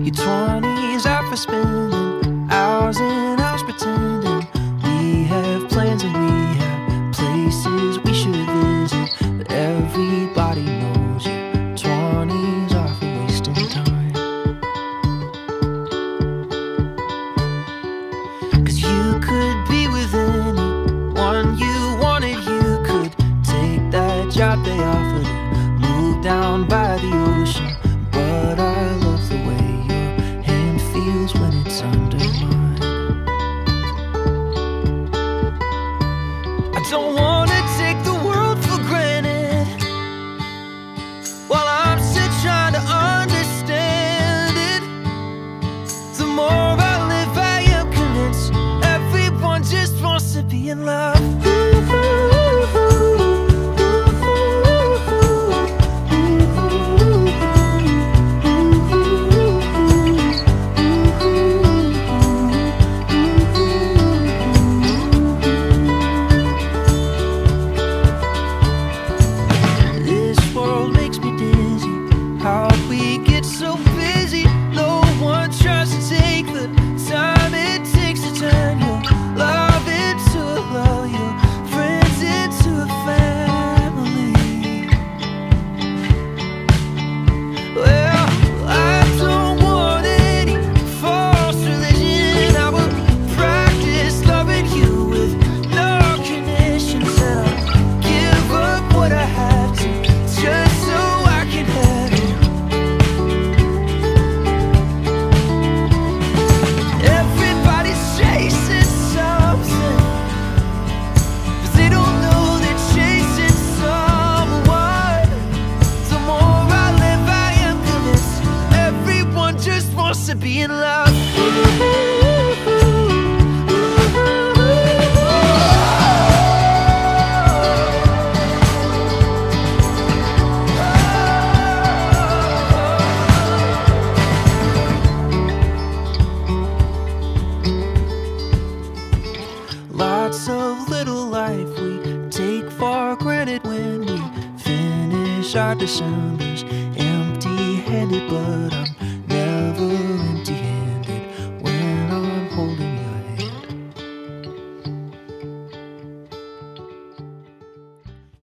Your 20s are for spending hours and hours pretending we have plans and we have places we should visit. But everybody knows your 20s are for wasting time. Cause you could be with anyone you wanted. You could take that job they offered move down by the ocean. I don't wanna to be in love. Lots of little life we take for granted when we finish our Decembers empty handed, but